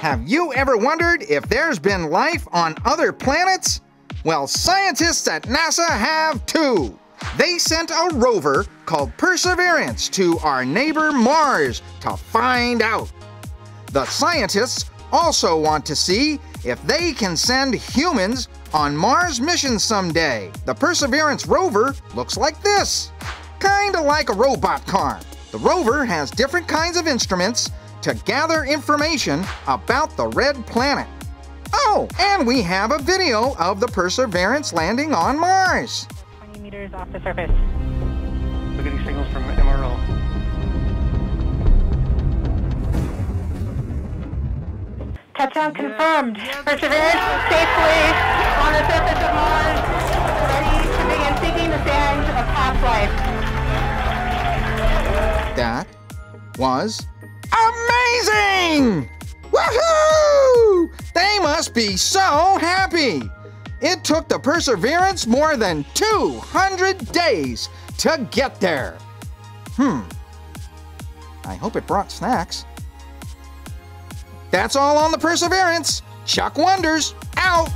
Have you ever wondered if there's been life on other planets? Well, scientists at NASA have too. They sent a rover called Perseverance to our neighbor Mars to find out. The scientists also want to see if they can send humans on Mars missions someday. The Perseverance rover looks like this, kinda like a robot car. The rover has different kinds of instruments to gather information about the red planet. Oh, and we have a video of the Perseverance landing on Mars. 20 meters off the surface. We're getting signals from MRO. Touchdown confirmed. Perseverance safely on the surface of Mars, ready to begin seeking the sands of past life. That was amazing! Woohoo! They must be so happy! It took the Perseverance more than 200 days to get there. Hmm. I hope it brought snacks. That's all on the Perseverance. Chuck Wonders, out!